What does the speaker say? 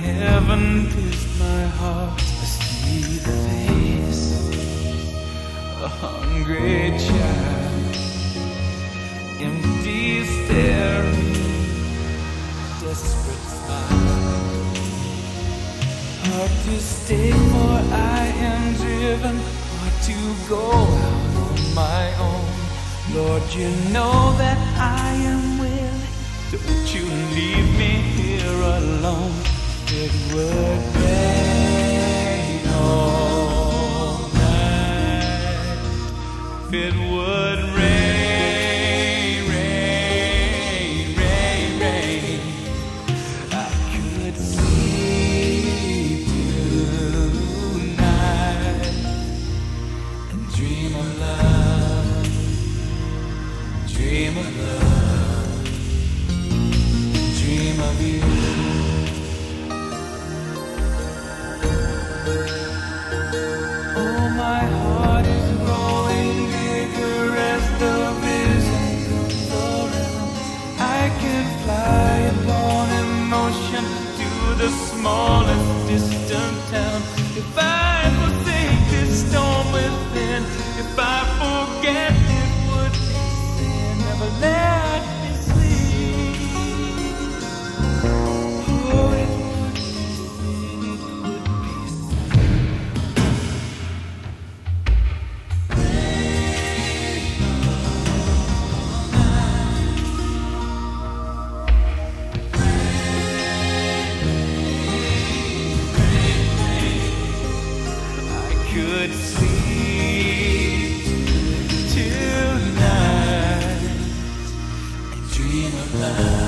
heaven pierced my heart to see the face of a hungry child, empty staring, desperate smile. Hard to stay, for I am driven hard to go out on my own. Lord, you know that I am willing. Don't you leave me here alone. Dream of love, dream of you. Sleep tonight and dream of love.